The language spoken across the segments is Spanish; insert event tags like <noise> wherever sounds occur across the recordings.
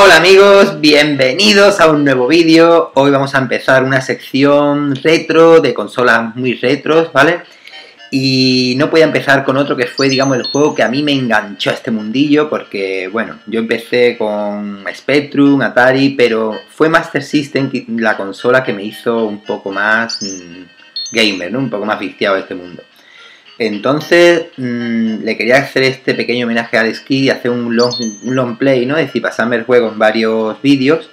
Hola amigos, bienvenidos a un nuevo vídeo. Hoy vamos a empezar una sección retro de consolas muy retros, ¿vale? Y no podía empezar con otro que fue, digamos, el juego que a mí me enganchó a este mundillo, porque, bueno, yo empecé con Spectrum, Atari, pero fue Master System la consola que me hizo un poco más mmm, gamer, ¿no? Un poco más viciado a este mundo. Entonces, mmm, le quería hacer este pequeño homenaje al ski y hacer un long, play, ¿no? Es decir, pasarme el juego en varios vídeos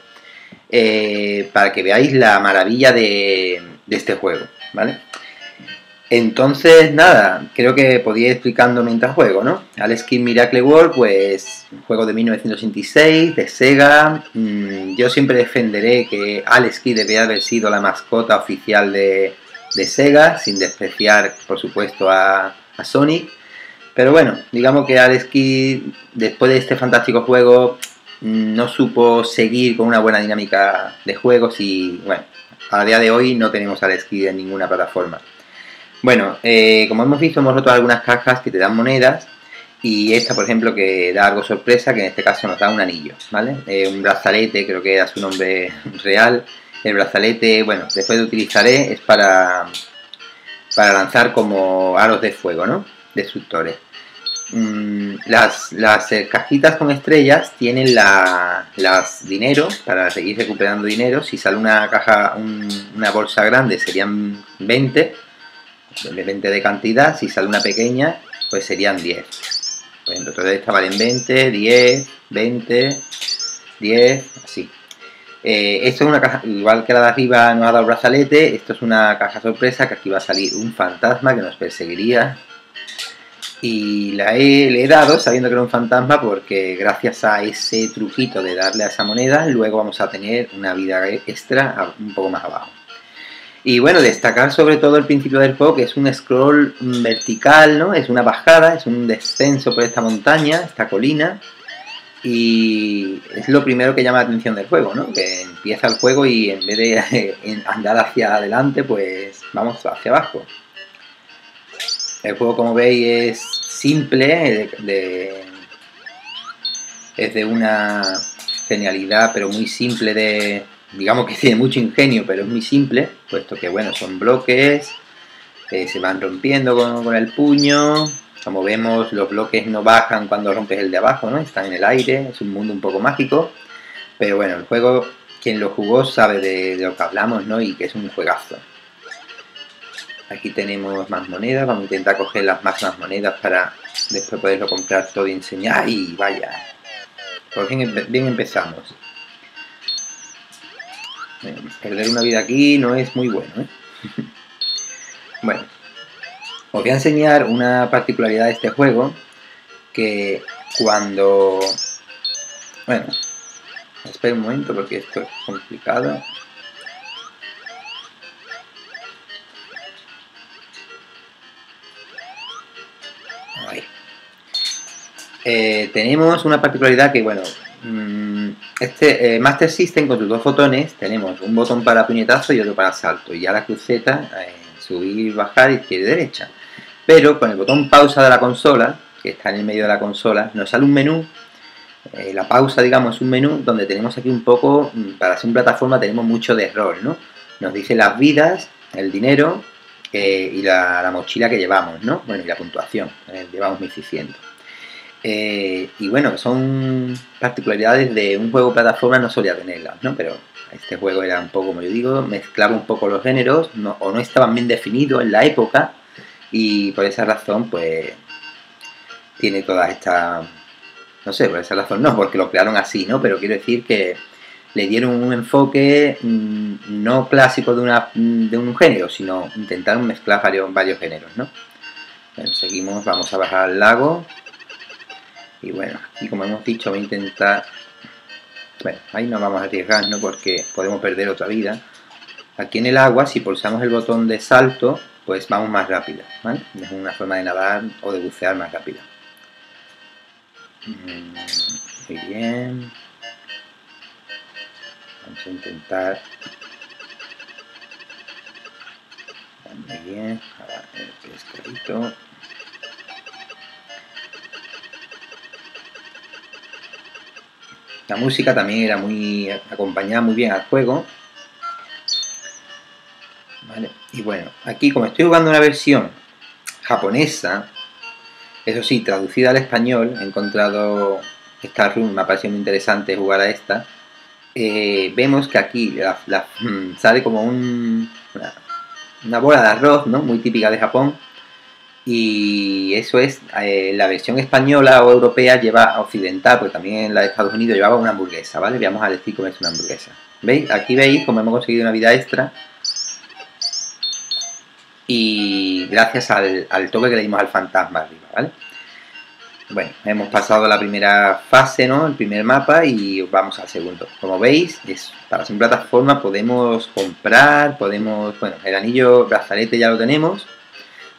eh, para que veáis la maravilla de, este juego, ¿vale? Entonces, nada, creo que podía ir explicando mientras juego, ¿no? Al Skin Miracle World, pues, juego de 1986, de Sega. Mmm, yo siempre defenderé que Alex debía haber sido la mascota oficial de, de Sega, sin despreciar, por supuesto, a, Sonic. Pero bueno, digamos que Alex después de este fantástico juego, no supo seguir con una buena dinámica de juegos y, bueno, a día de hoy no tenemos Alex en ninguna plataforma. Bueno, eh, como hemos visto, hemos roto algunas cajas que te dan monedas y esta, por ejemplo, que da algo sorpresa, que en este caso nos da un anillo, ¿vale? Eh, un brazalete, creo que era su nombre real. El brazalete, bueno, después de utilizaré, es para, para lanzar como aros de fuego, ¿no? Destructores. Mm, las, las eh, cajitas con estrellas tienen la, las dinero para seguir recuperando dinero. Si sale una caja, un, una bolsa grande serían 20 20 de cantidad, si sale una pequeña, pues serían 10. Por ejemplo, todas estas valen 20, 10, 20, 10, así. Eh, esto es una caja, igual que la de arriba nos ha dado brazalete, esto es una caja sorpresa que aquí va a salir un fantasma que nos perseguiría. Y la he, le he dado sabiendo que era un fantasma porque gracias a ese truquito de darle a esa moneda, luego vamos a tener una vida extra un poco más abajo. Y bueno, destacar sobre todo el principio del juego, que es un scroll vertical, ¿no? Es una bajada, es un descenso por esta montaña, esta colina. Y es lo primero que llama la atención del juego, ¿no? Que empieza el juego y en vez de andar hacia adelante, pues vamos hacia abajo. El juego, como veis, es simple, de, de, es de una genialidad, pero muy simple de, digamos que <laughs> tiene mucho ingenio, pero es muy simple, puesto que, bueno, son bloques, eh, se van rompiendo con, el puño, como vemos, los bloques no bajan cuando rompes el de abajo, ¿no? Están en el aire, es un mundo un poco mágico, pero bueno, el juego, quien lo jugó sabe de, lo que hablamos, ¿no? Y que es un juegazo. Aquí tenemos más monedas, vamos a intentar coger las máximas monedas para después poderlo comprar todo y enseñar, y vaya, por fin bien empezamos perder una vida aquí no es muy bueno. ¿eh? <laughs> os voy a enseñar una particularidad de este juego que cuando... Bueno, espera un momento porque esto es complicado. Eh, tenemos una particularidad que, bueno, mmm, este eh, Master System con sus dos botones tenemos un botón para puñetazo y otro para salto. Y ya la cruceta eh, subir, bajar, izquierda y derecha pero con el botón pausa de la consola que está en el medio de la consola nos sale un menú eh, la pausa digamos es un menú donde tenemos aquí un poco mm, para ser una plataforma tenemos mucho de error ¿no? nos dice las vidas, el dinero eh, y la, la, mochila que llevamos ¿no? bueno y la puntuación eh, llevamos 1600 eh, y bueno, son particularidades de un juego plataforma, no solía tenerlas, ¿no? Pero este juego era un poco, como yo digo, mezclaba un poco los géneros, o no estaban bien definidos en la época, y por esa razón, pues, tiene toda esta... No sé, por esa razón no, porque lo crearon así, ¿no? Pero quiero decir que le dieron un enfoque mmm, no clásico de, una, de un género, sino intentaron mezclar varios, varios géneros, ¿no? Bueno, seguimos, vamos a bajar al lago. Y bueno, aquí como hemos dicho, voy a intentar... Bueno, ahí no vamos a arriesgarnos porque podemos perder otra vida. Aquí en el agua, si pulsamos el botón de salto, pues vamos más rápido, ¿vale? Es una forma de nadar o de bucear más rápido. Muy bien. Vamos a intentar... Muy bien. Ahora el pescadito. La música también era muy acompañada muy bien al juego. Y bueno, aquí como estoy jugando una versión japonesa, eso sí, traducida al español, he encontrado esta run, me ha parecido muy interesante jugar a esta. Eh, vemos que aquí mm, sale como un, una, bola de arroz, ¿no? Muy típica de Japón. Y eso es, eh, la versión española o europea lleva occidental, porque también la de Estados Unidos llevaba una hamburguesa, ¿vale? Vamos a decir cómo es una hamburguesa. ¿Veis? Aquí veis cómo hemos conseguido una vida extra. Y gracias al, al toque que le dimos al fantasma arriba, ¿vale? Bueno, hemos pasado la primera fase, ¿no? El primer mapa y vamos al segundo. Como veis, es para sin plataforma podemos comprar, podemos... Bueno, el anillo brazalete ya lo tenemos.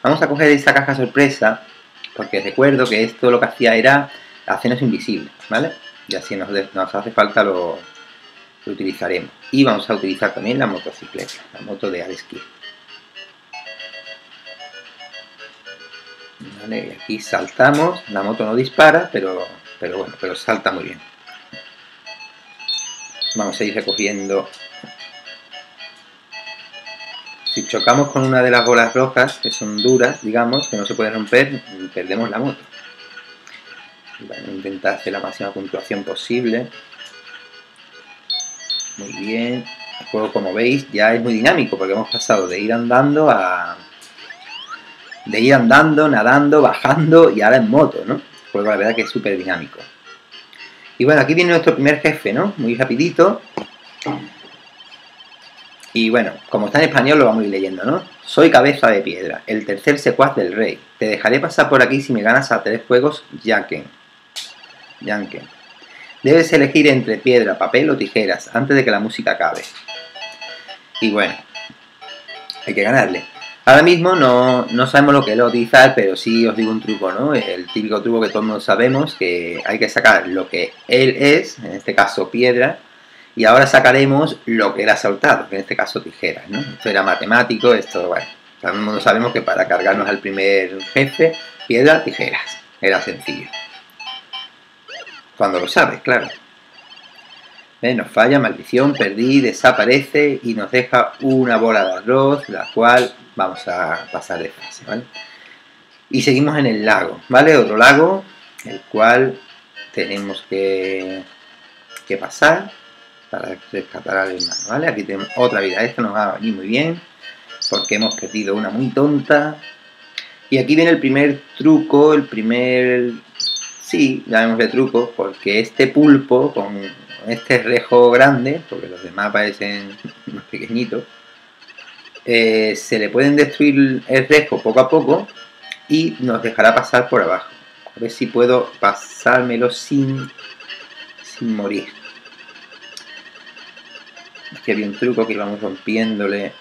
Vamos a coger esta caja sorpresa, porque recuerdo que esto lo que hacía era hacernos invisibles, ¿vale? Y así nos, hace falta lo, utilizaremos. Y vamos a utilizar también la motocicleta, la moto de Aleski. aquí saltamos, la moto no dispara, pero, pero bueno, pero salta muy bien. Vamos a ir recogiendo. Si chocamos con una de las bolas rojas, que son duras, digamos, que no se puede romper, perdemos la moto. Vamos a intentar hacer la máxima puntuación posible. Muy bien. El juego, como veis, ya es muy dinámico, porque hemos pasado de ir andando a, de ir andando, nadando, bajando y ahora en moto, ¿no? juego la verdad que es súper dinámico. Y bueno, aquí viene nuestro primer jefe, ¿no? Muy rapidito. Y bueno, como está en español lo vamos a ir leyendo, ¿no? Soy cabeza de piedra, el tercer secuaz del rey. Te dejaré pasar por aquí si me ganas a tres juegos Yanken. Yanken. Debes elegir entre piedra, papel o tijeras antes de que la música acabe. Y bueno, hay que ganarle. Ahora mismo no, sabemos lo que es utilizar, pero sí os digo un truco, ¿no? El típico truco que todos sabemos, que hay que sacar lo que él es, en este caso piedra, y ahora sacaremos lo que era saltado, que en este caso tijeras, ¿no? Esto era matemático, esto, bueno, todo sabemos que para cargarnos al primer jefe, piedra, tijeras. Era sencillo. Cuando lo sabes, claro. Nos falla, maldición, perdí, desaparece y nos deja una bola de arroz, la cual vamos a pasar de fase, ¿vale? Y seguimos en el lago, ¿vale? Otro lago, el cual tenemos que, que pasar para rescatar al hermano, ¿vale? Aquí tenemos otra vida, esto nos va a venir muy bien, porque hemos perdido una muy tonta. Y aquí viene el primer truco, el primer... Sí, llamémosle truco, porque este pulpo con este rejo grande, porque los demás parecen más pequeñitos, eh, se le pueden destruir el rejo poco a poco y nos dejará pasar por abajo. A ver si puedo pasármelo sin, sin morir. Aquí había un truco que íbamos rompiéndole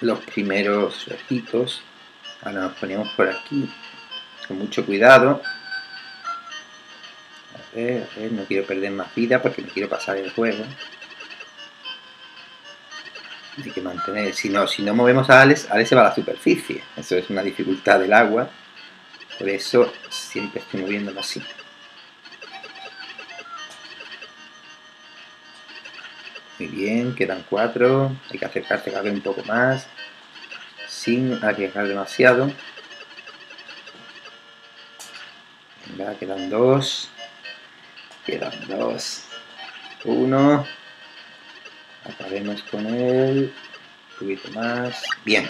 los primeros rejitos. Ahora nos ponemos por aquí con mucho cuidado. A ver, no quiero perder más vida porque me quiero pasar el juego hay que mantener. Si no, si no movemos a Alex, Alex se va a la superficie. Eso es una dificultad del agua. Por eso siempre estoy moviéndolo así. Muy bien, quedan cuatro. Hay que acercarse cada vez un poco más. Sin arriesgar demasiado. Venga, quedan dos. Quedan dos. Uno. Acabemos con él. Un poquito más. Bien.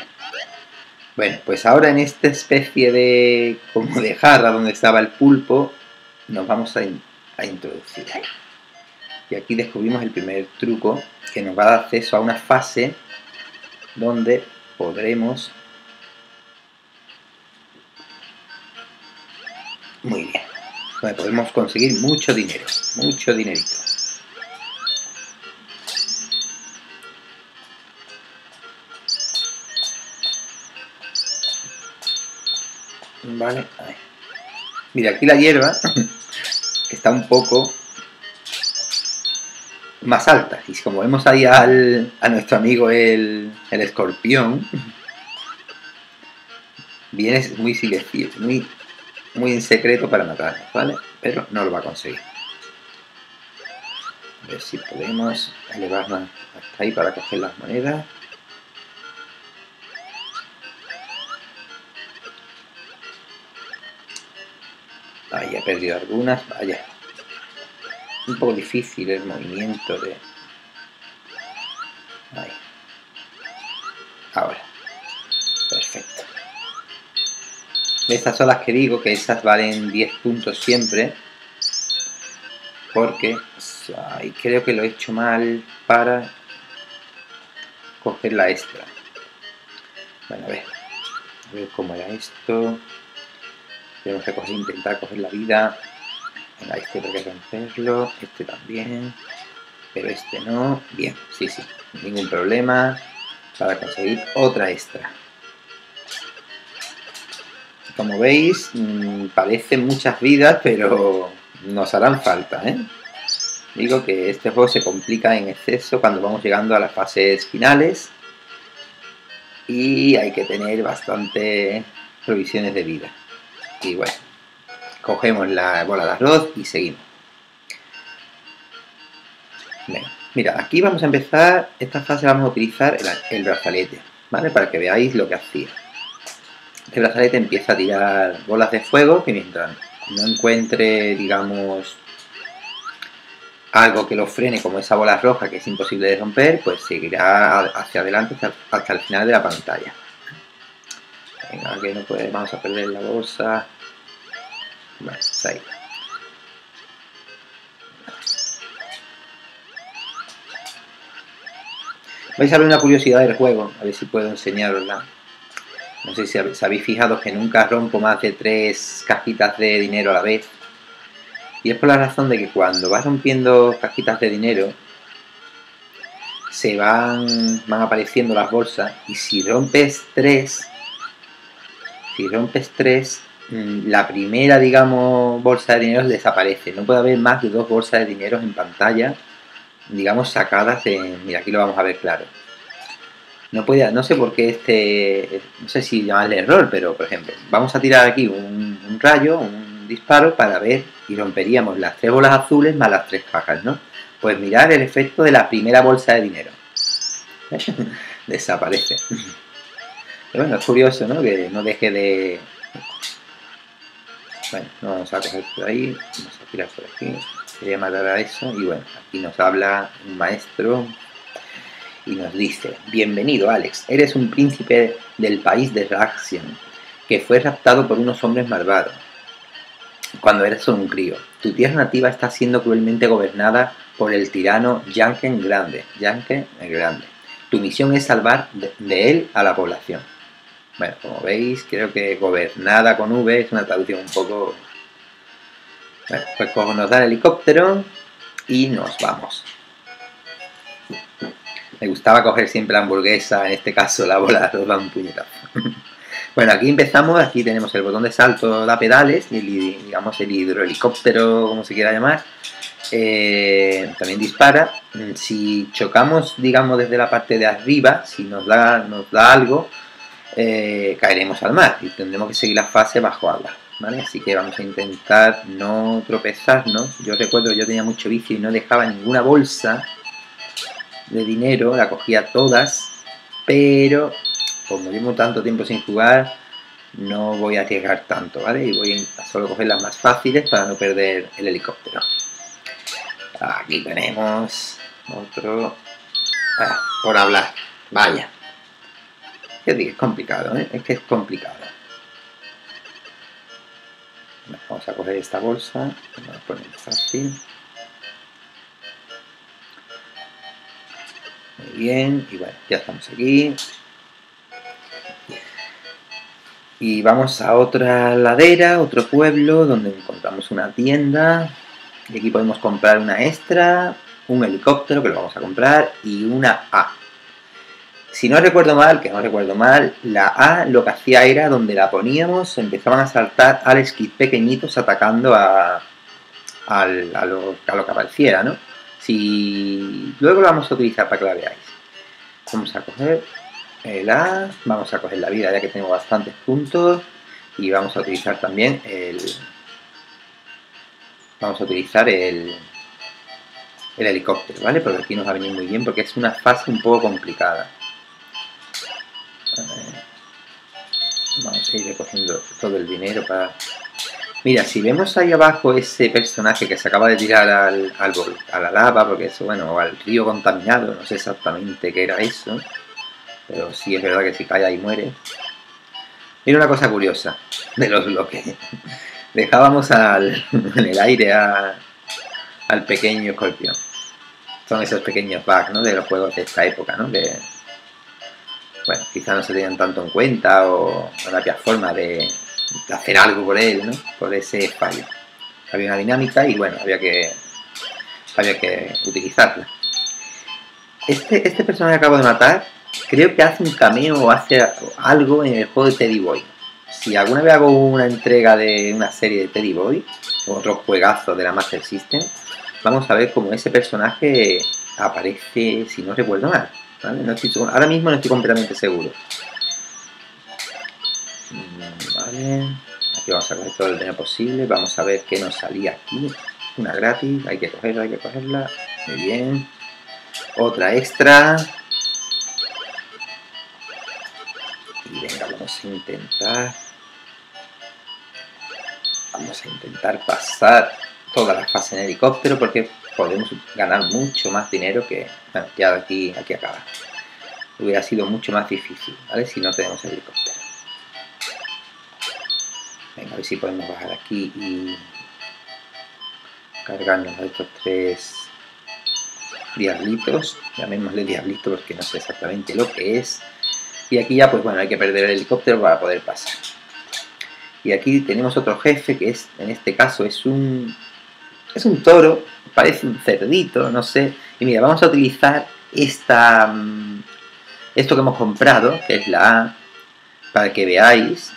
Bueno, pues ahora en esta especie de como de jarra donde estaba el pulpo, nos vamos a, introducir. Y aquí descubrimos el primer truco que nos va a dar acceso a una fase donde podremos... Muy bien. Donde podemos conseguir mucho dinero. Mucho dinerito. Vale, Mira, aquí la hierba <coughs> está un poco más alta. Y como vemos ahí al, a nuestro amigo el, el escorpión, <coughs> viene muy muy, muy en secreto para matarnos, ¿vale? Pero no lo va a conseguir. A ver si podemos elevarnos hasta ahí para coger las monedas. Ahí he perdido algunas, vaya. Un poco difícil el movimiento de... Ahí. Ahora. Estas son las que digo que esas valen 10 puntos siempre. Porque creo que lo he hecho mal para coger la extra. Bueno, a ver. A ver cómo era esto. Tenemos que coger, intentar coger la vida. Venga, este hay que romperlo. Este también. Pero este no. Bien, sí, sí. Ningún problema. Para conseguir otra extra. Como veis, mm, parecen muchas vidas, pero nos harán falta, ¿eh? Digo que este juego se complica en exceso cuando vamos llegando a las fases finales y hay que tener bastante provisiones de vida. Y bueno, cogemos la bola de arroz y seguimos. mira, aquí vamos a empezar, esta fase vamos a utilizar el, el brazalete, ¿vale? Para que veáis lo que hacía. Este brazalete empieza a tirar bolas de fuego que mientras no encuentre, digamos, algo que lo frene como esa bola roja que es imposible de romper, pues seguirá hacia adelante hasta, el final de la pantalla. Venga, que no puede, vamos a perder la bolsa. Vale, ahí. Vais a ver una curiosidad del juego, a ver si puedo enseñarosla. No sé si habéis fijado que nunca rompo más de tres cajitas de dinero a la vez. Y es por la razón de que cuando vas rompiendo cajitas de dinero, se van, van apareciendo las bolsas y si rompes tres, si rompes tres, mm, la primera, digamos, bolsa de dinero desaparece. No puede haber más de dos bolsas de dinero en pantalla, digamos, sacadas en... Mira, aquí lo vamos a ver claro. No, puede, no sé por qué este, no sé si llamarle error, pero por ejemplo, vamos a tirar aquí un, rayo, un disparo para ver y romperíamos las tres bolas azules más las tres cajas, ¿no? Pues mirar el efecto de la primera bolsa de dinero. <laughs> Desaparece. Pero bueno, es curioso, ¿no? Que no deje de... Bueno, vamos a coger por ahí, vamos a tirar por aquí. Quería matar a eso y bueno, aquí nos habla un maestro y nos dice, bienvenido Alex, eres un príncipe del país de Raxian, que fue raptado por unos hombres malvados cuando eres un crío. Tu tierra nativa está siendo cruelmente gobernada por el tirano Yanken Grande. Yanken el Grande. Tu misión es salvar de, él a la población. Bueno, como veis, creo que gobernada con V es una traducción un poco... Bueno, pues como nos da el helicóptero y nos vamos. Me gustaba coger siempre la hamburguesa, en este caso la bola de un puñetazo. <laughs> Bueno, aquí empezamos, aquí tenemos el botón de salto, da pedales, y digamos el hidrohelicóptero, como se quiera llamar, eh, también dispara. Si chocamos, digamos, desde la parte de arriba, si nos da, nos da algo, eh, caeremos al mar y tendremos que seguir la fase bajo agua. ¿vale? Así que vamos a intentar no tropezarnos. Yo recuerdo yo tenía mucho vicio y no dejaba ninguna bolsa de dinero, la cogía todas, pero como llevo tanto tiempo sin jugar, no voy a arriesgar tanto, ¿vale? Y voy a solo coger las más fáciles para no perder el helicóptero. Aquí tenemos otro... Ah, por hablar, vaya. Es complicado, ¿eh? Es que es complicado. Vamos a coger esta bolsa, vamos a poner fácil. Muy bien, y bueno, ya estamos aquí. Y vamos a otra ladera, otro pueblo, donde encontramos una tienda. Y aquí podemos comprar una extra, un helicóptero que lo vamos a comprar y una A. Si no recuerdo mal, que no recuerdo mal, la A lo que hacía era donde la poníamos, empezaban a saltar Alex Kidd pequeñitos atacando a, a, lo, a lo que apareciera, ¿no? Si luego lo vamos a utilizar para que la veáis. Vamos a coger el A, vamos a coger la vida ya que tengo bastantes puntos y vamos a utilizar también el vamos a utilizar el el helicóptero, ¿vale? Porque aquí nos va a venir muy bien porque es una fase un poco complicada. Vamos a ir recogiendo todo el dinero para... Mira, si vemos ahí abajo ese personaje que se acaba de tirar al, al a la lava, porque eso, bueno, o al río contaminado, no sé exactamente qué era eso, pero sí es verdad que si cae ahí muere. Mira una cosa curiosa de los bloques. <laughs> Dejábamos al, <laughs> en el aire al pequeño escorpión. Son esos pequeños bugs, ¿no? De los juegos de esta época, ¿no? Que, bueno, quizá no se tenían tanto en cuenta o no había forma de, hacer algo por él, ¿no? Por ese fallo. Había una dinámica y bueno, había que, había que utilizarla. Este, este personaje que acabo de matar, creo que hace un cameo o hace algo en el juego de Teddy Boy. Si alguna vez hago una entrega de una serie de Teddy Boy, otro juegazo de la Master System, vamos a ver cómo ese personaje aparece, si no recuerdo mal. ahora mismo no estoy completamente seguro. Vale, aquí vamos a coger todo el dinero posible. Vamos a ver qué nos salía aquí. Una gratis, hay que cogerla, hay que cogerla. Muy bien. Otra extra. Y venga, vamos a intentar. Vamos a intentar pasar toda la fase en helicóptero porque podemos ganar mucho más dinero que bueno, ya aquí, aquí acaba. Hubiera sido mucho más difícil, ¿vale? Si no tenemos helicóptero. Si podemos bajar aquí y cargarnos a estos tres diablitos. Llamémosle diablito porque no sé exactamente lo que es. Y aquí ya, pues bueno, hay que perder el helicóptero para poder pasar. Y aquí tenemos otro jefe que es, en este caso, es un es un toro, parece un cerdito, no sé. Y mira, vamos a utilizar esta, mm, esto que hemos comprado, que es la A, para que veáis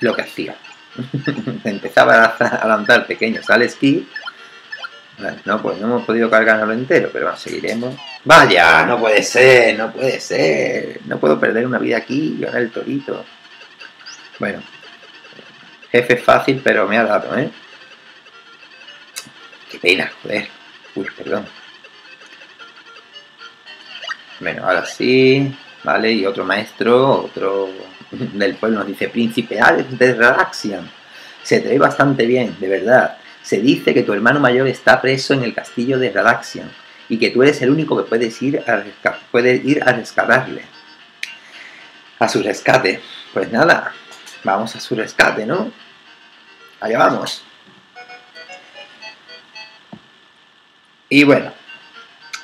lo que hacía. <laughs> Empezaba a lanzar pequeños al esquí. No, pues no hemos podido cargarlo entero, pero seguiremos. Vaya, no puede ser, no puede ser. No puedo perder una vida aquí, yo en el torito. Bueno, jefe fácil, pero me ha dado, ¿eh? Qué pena, joder. Uy, perdón. Bueno, ahora sí. Y otro maestro, otro <laughs> del pueblo nos dice, Príncipe Alex de Radaxian. Se te ve bastante bien, de verdad. Se dice que tu hermano mayor está preso en el castillo de Radaxian y que tú eres el único que puedes ir a, puedes ir a rescatarle. A su rescate. Pues nada, vamos a su rescate, ¿no? Allá vamos. Y bueno,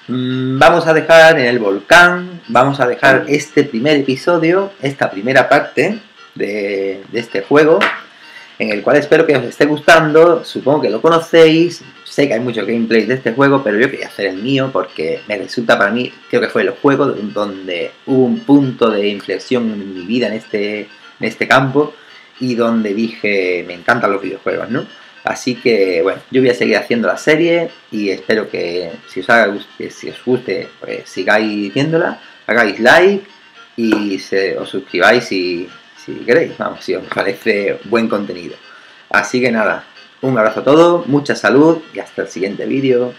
vamos a dejar en el volcán, vamos a dejar este primer episodio, esta primera parte de, este juego, en el cual espero que os esté gustando, supongo que lo conocéis, sé que hay mucho gameplay de este juego, pero yo quería hacer el mío porque me resulta para mí, creo que fue el juego donde hubo un punto de inflexión en mi vida en este, en este campo y donde dije, me encantan los videojuegos, ¿no? Así que bueno, yo voy a seguir haciendo la serie y espero que si os, haga, si os guste, pues sigáis viéndola, hagáis like y se, os suscribáis si, si queréis, vamos, si os parece buen contenido. Así que nada, un abrazo a todos, mucha salud y hasta el siguiente vídeo.